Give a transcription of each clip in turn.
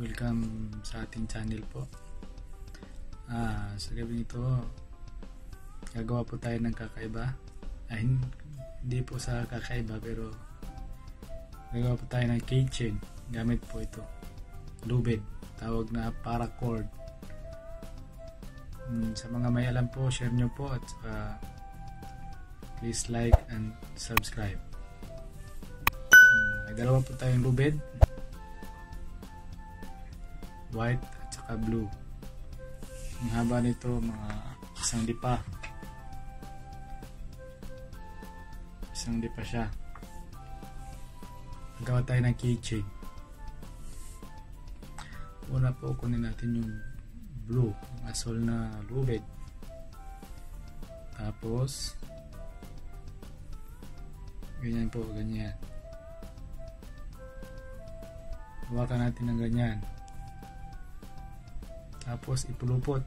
Welcome sa ating channel po. Ah, sa gabi ito, gagawa po tayo ng kakaiba. Ah, hindi po sa kakaiba pero gagawa po tayo ng keychain. Gamit po ito. Lubid. Tawag na paracord. Hmm, sa mga may alam po, share nyo po at saka please like and subscribe. Hmm, may dalawa po tayong lubid white at saka blue. Ang haba nito mga isang lipa. Isang lipa siya. Nagawa tayo ng keychain. Una po kunin natin yung blue, yung asol na lubid. Tapos ganyan po, ganyan. Hawakan natin ng ganyan tapos ipulupot.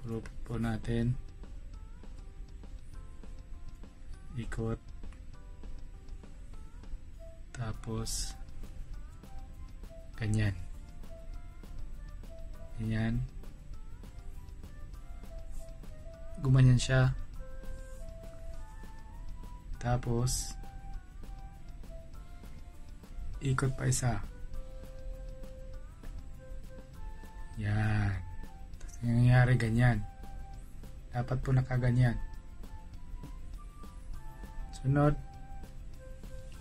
Pulupot po natin. Ikot. Tapos ganyan. Ganyan. Gumanyan siya. Tapos ikot pa isa. Yan. Tapos nangyayari ganyan. Dapat po nakaganyan. Sunod.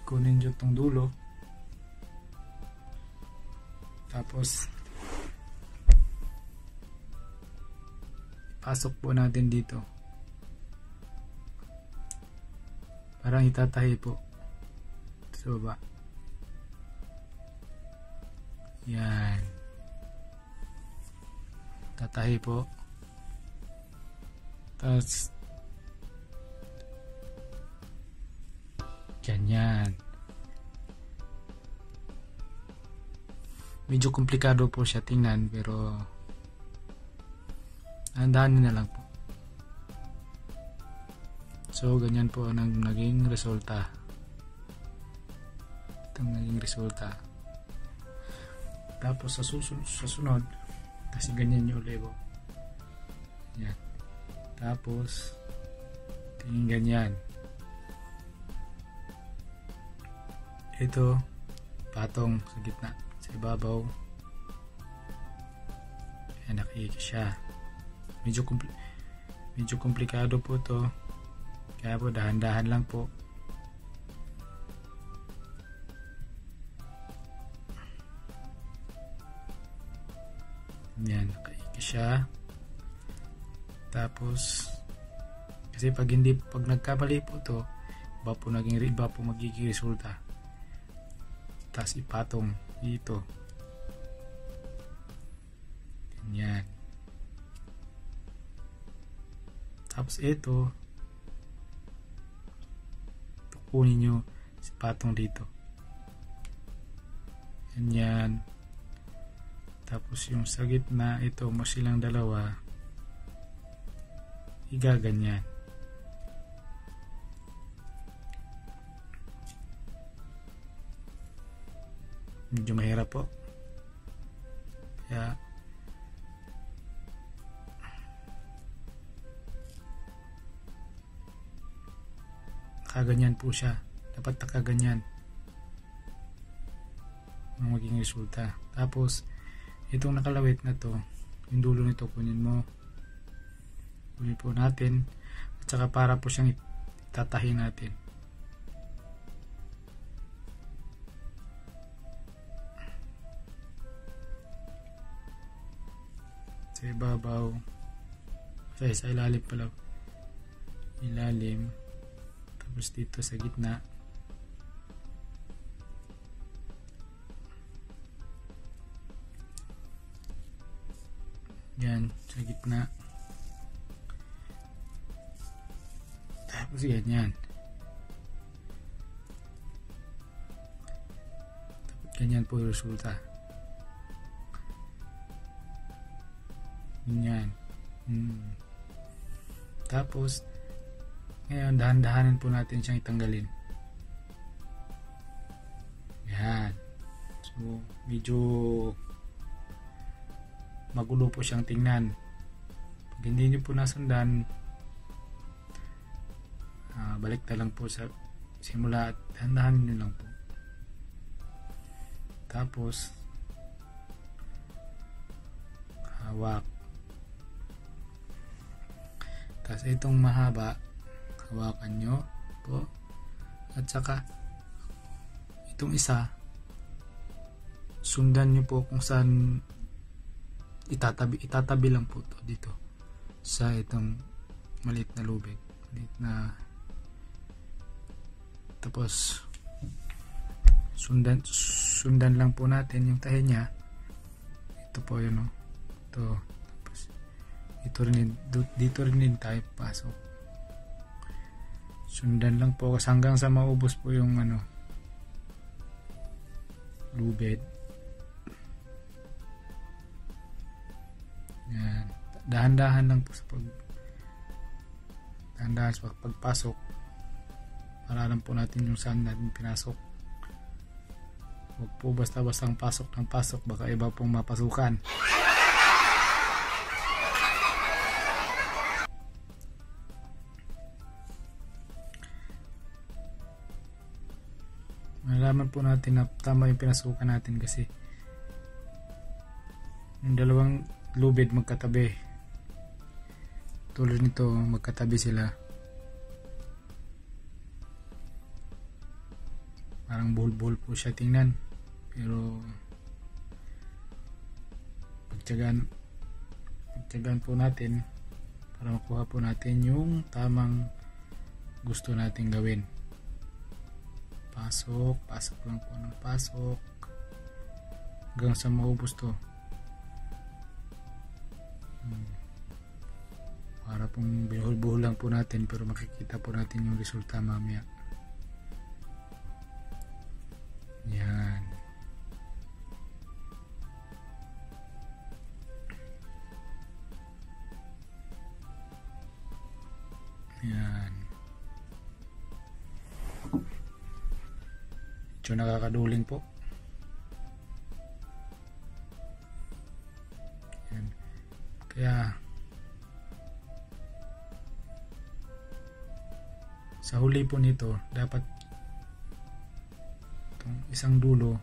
Kunin nyo itong dulo. Tapos pasok po natin dito. Parang itatahi po. Sa baba yan. Tatahi po. Tapos, ganyan. Medyo komplikado po siya tingnan pero andahan na lang po. So, ganyan po ang naging resulta. Itong naging resulta. Tapos sa susunod, sa sunod, kasi ganyan yung ulit Yan. Tapos, tingin ganyan. Ito, patong sa gitna, sa ibabaw. Ayan, nakikita siya. Medyo, kompl medyo komplikado po to. Kaya po, dahan-dahan lang po. Siya. Tapos, kasi pag hindi, pag nagkamali po to, iba po naging, iba po magiging resulta. Tapos ipatong dito. Ganyan. Tapos ito, kunin nyo si patong dito. Ganyan. Tapos yung sa gitna, ito mo silang dalawa, igaganyan. Medyo mahirap po. Kaya, kaganyan po siya. Dapat nakaganyan ang maging resulta. Tapos, itong nakalawit na to yung dulo nito kunin mo. Kunin po natin. At saka para po siyang itatahi natin. Sa ibabaw. Sa ilalim pala. Ilalim. Tapos dito sa gitna Yan, sa gitna. Tapos yan, yan. Ganyan po yung resulta. Ganyan. Hmm. Tapos, ngayon, dahan-dahanan po natin siyang itanggalin. Yan. So, medyo magulo po siyang tingnan. Pag hindi nyo po nasundan, ah, balik na lang po sa simula at handahan nyo lang po. Tapos, hawak. Tapos itong mahaba, hawakan nyo po. At saka, itong isa, sundan nyo po kung saan itatabi, itatabi lang po to dito sa itong maliit na lubid. Maliit na tapos sundan sundan lang po natin yung tahi niya. Ito po yun o ito tapos ito rin dito rin din tayo pasok sundan lang po kasi hanggang sa maubos po yung ano lubid dahan-dahan lang po sa pag dahan-dahan sa pagpasok. Para alam po natin yung saan natin pinasok. Huwag po basta-bastang pasok ng pasok. Baka iba pong mapasukan. Malaman po natin na tama yung pinasukan natin kasi yung dalawang lubid magkatabi tulad nito magkatabi sila. Parang bull-bull po siya tingnan. Pero pagtyagaan pagtyagaan po natin para makuha po natin yung tamang gusto nating gawin. Pasok pasok lang po ng pasok. Hanggang sa maubos to. Hmm. Para pong binuhol-buhol lang po natin pero makikita po natin yung resulta mamaya. Yan. Yan. Medyo nakakaduling po. Yan. Kaya sa huli po nito dapat isang dulo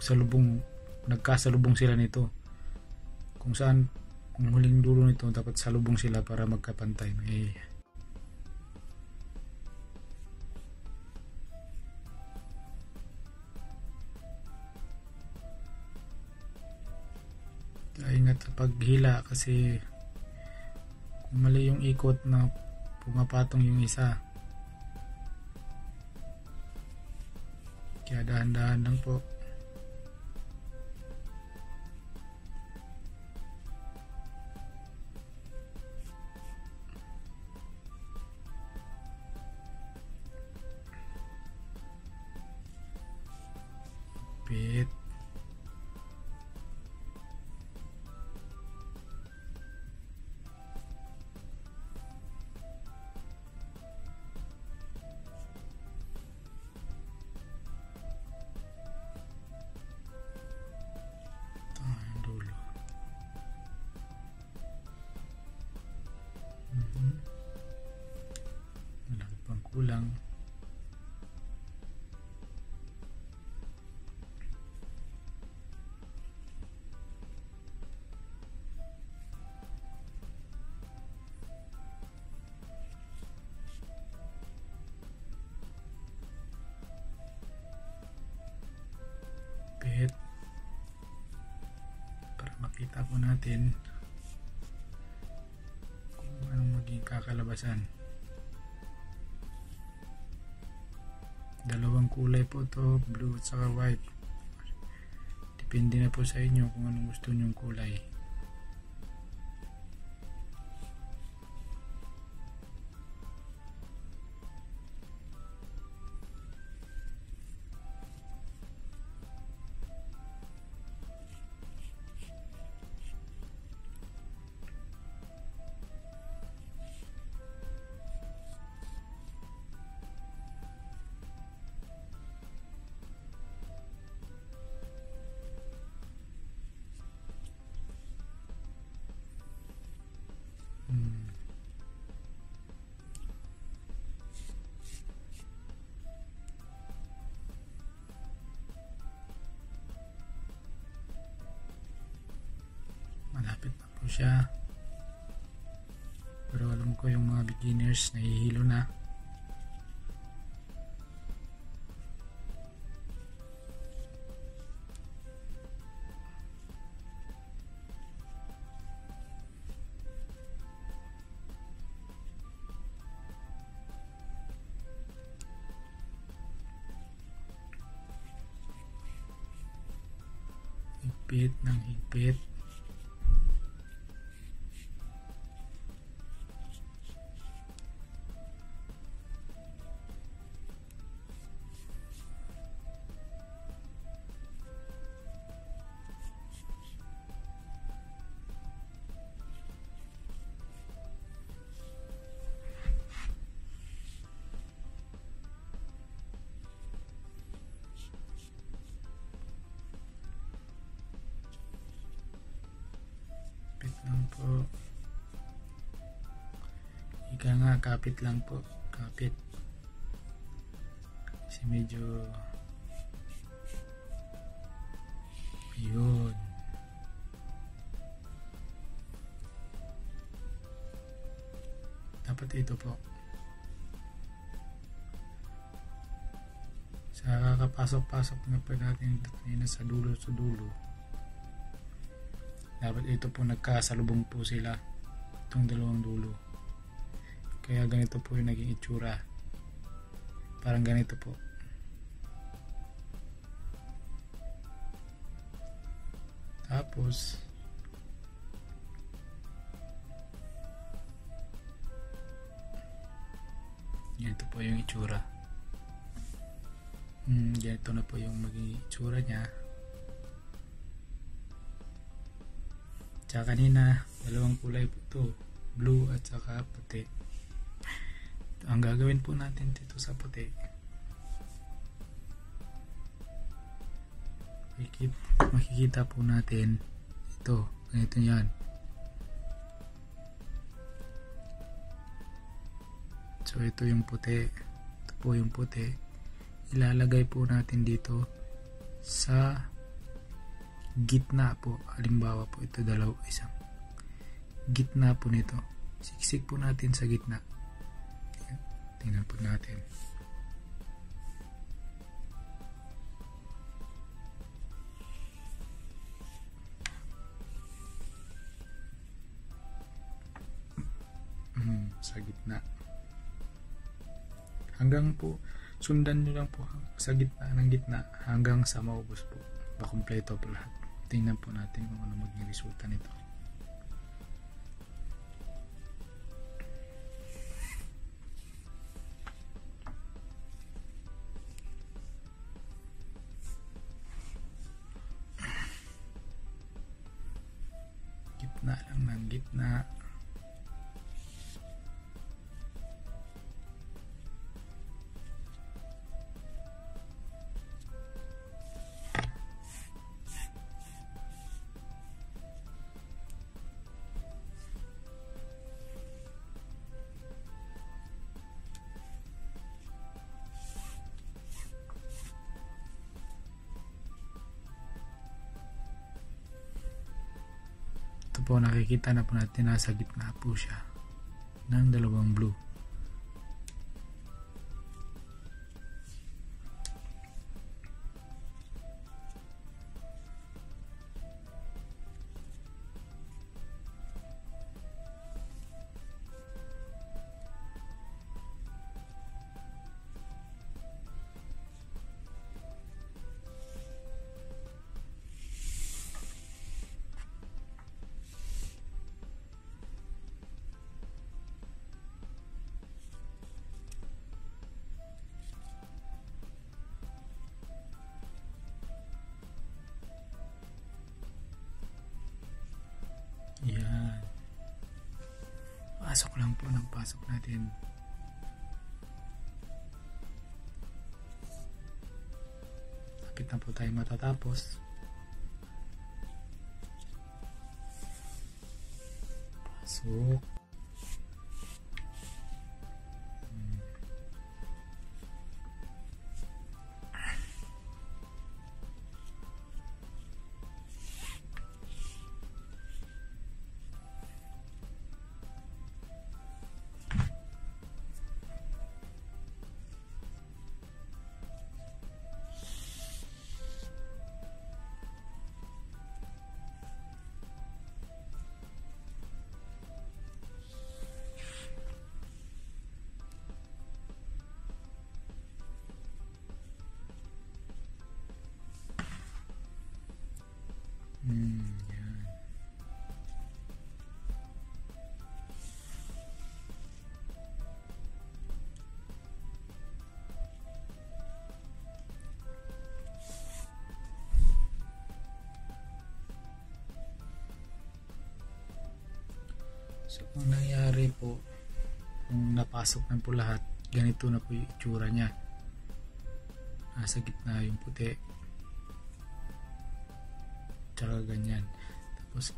sa lubong nagkasalubong sila nito. Kung saan kung huling dulo nito dapat salubong sila para magkapantay. May ingat sa paghila kasi kung mali yung ikot na pumapatong yung isa kaya dahan-dahan lang po bit kulang bit para makita po natin kung anong maging kakalabasan kulay po to blue at white. Depende na po sa inyo kung anong gusto nyong kulay po siya. Pero alam ko yung mga beginners nahihilo na. Ika nga, kapit lang po. Kapit. Kasi medyo... Yun. Dapat ito po. Sa kakapasok-pasok na pa natin kanina sa dulo sa dulo dapat ito po nagkasalubong po sila itong dalawang dulo kaya ganito po yung naging itsura parang ganito po tapos ganito po yung itsura hmm, ganito na po yung maging itsura niya Tsaka kanina, dalawang kulay po ito. Blue at saka puti. Ang gagawin po natin dito sa puti. Makikita, po natin ito. Ganito yan. So ito yung puti. Ito po yung puti. Ilalagay po natin dito sa gitna po halimbawa po ito dalaw isang gitna po nito siksik po natin sa gitna. Tingnan po natin. Hmm, sa gitna. Hanggang po sundan nyo lang po sa gitna ng gitna hanggang sa maubos po. Makumpleto po lahat. Tingnan po natin kung ano maging resulta nito lang po nakikita na po natin nasa gitna po siya ng dalawang blue. Pasok lang po ng pasok natin. Lapit na po tayo matatapos. Pasok. So kung nangyari po, kung napasok na po lahat, ganito na po yung itsura niya. Nasa gitna yung puti. Tsaka ganyan. Tapos,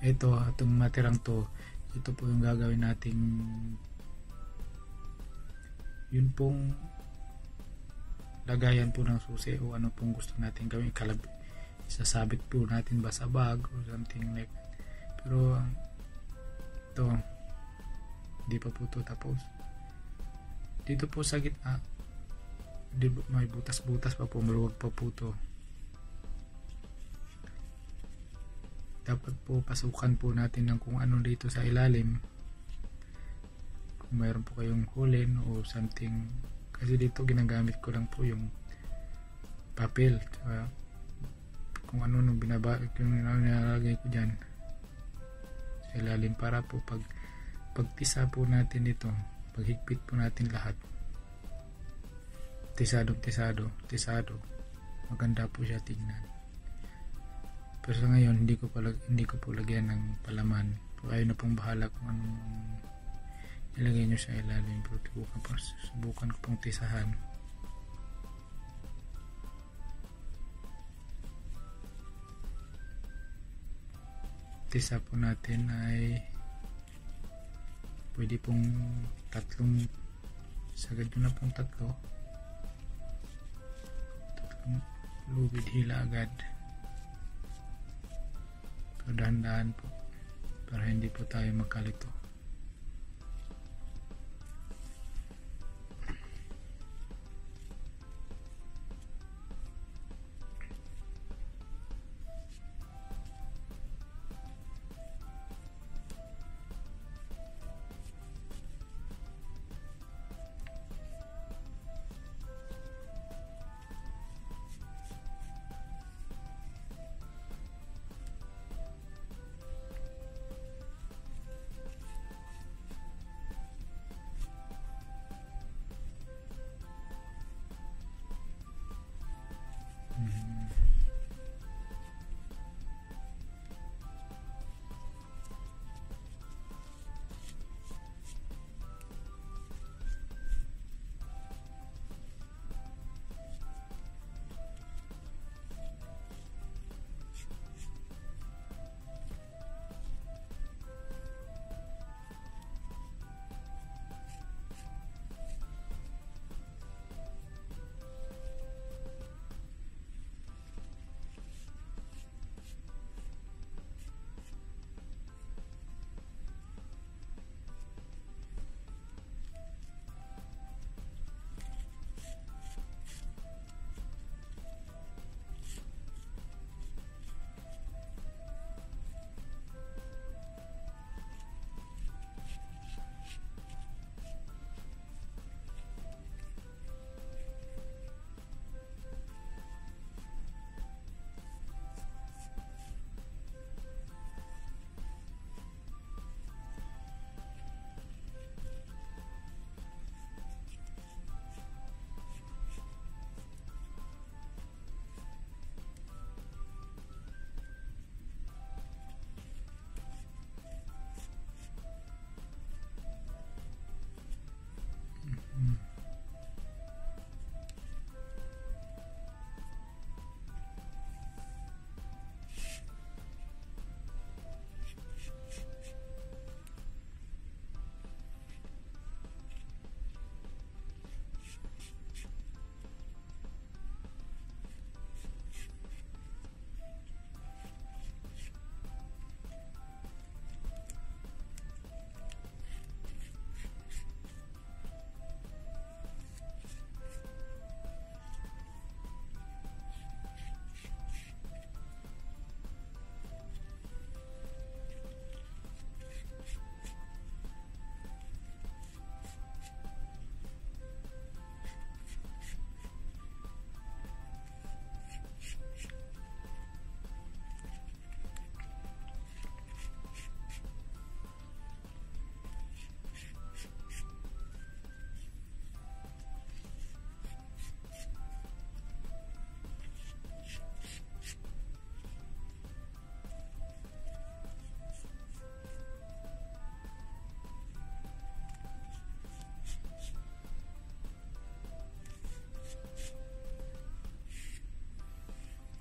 ito, itong matirang to, ito po yung gagawin nating yun pong lagayan po ng susi o ano pong gusto natin gawin kalab sasabit po natin ba sa bag or something like pero ito hindi pa po ito tapos. Dito po sa gitna may butas-butas pa po maluwag pa po ito. Dapat po pasukan po natin ng kung ano dito sa ilalim. Kung mayroon po kayong hulin o something. Kasi dito ginagamit ko lang po yung papel tsaka kung ano nung binaba yung nilalagay ko dyan sa ilalim para po pag pagtisa po natin ito paghigpit po natin lahat. Tisado tisado tisado. Maganda po siya tingnan pero sa ngayon hindi ko pala hindi ko po lagyan ng palaman. Kayo na pong bahala kung anong ilagay nyo sa ilalim. Pero subukan, subukan ko pong tisahan tisa po natin ay pwede pong tatlong sagad na pong tatlo. Tatlong lubid hila agad. Pero dahan-dahan po para hindi po tayo magkalito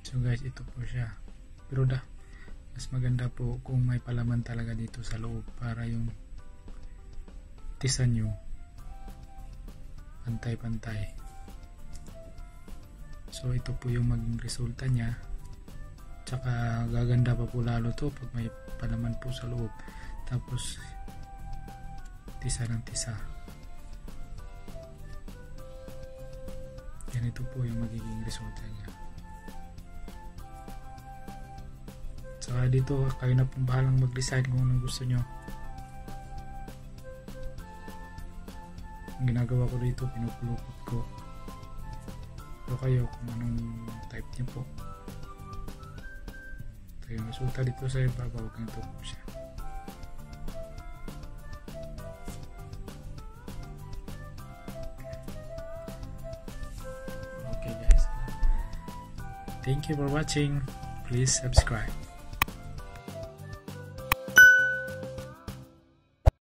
So guys, ito po siya. Pero da, mas maganda po kung may palaman talaga dito sa loob para yung tisa nyo pantay-pantay. So ito po yung maging resulta niya. Tsaka gaganda pa po lalo to pag may palaman po sa loob. Tapos tisa ng tisa. Ganito po yung magiging resulta niya. Saka dito, kayo na pong bahalang mag-decide kung anong gusto nyo. Ang ginagawa ko dito, pinupulupot ko. Pero kayo, kung anong type nyo po. Ito yung resulta dito sa ibabaw, ganito po siya. Thank you for watching. Please subscribe.